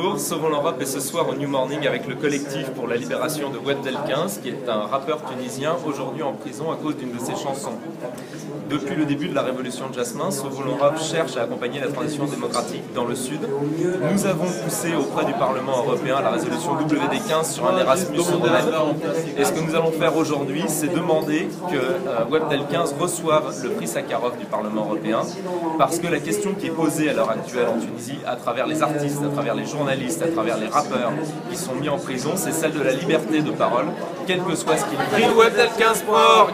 Bonjour, Sauvons l'Europe est ce soir au New Morning avec le collectif pour la libération de Webdel 15, qui est un rappeur tunisien aujourd'hui en prison à cause d'une de ses chansons. Depuis le début de la révolution de Jasmin, Sauvons l'Europe cherche à accompagner la transition démocratique dans le Sud. Nous avons poussé auprès du Parlement européen la résolution WD15 sur un Erasmus sur Et ce que nous allons faire aujourd'hui, c'est demander que euh, Webdel 15 reçoive le prix Sakharov du Parlement européen, parce que la question qui est posée à l'heure actuelle en Tunisie, à travers les artistes, à travers les journalistes, à travers les rappeurs qui sont mis en prison, c'est celle de la liberté de parole, quel que soit ce qu'ils font.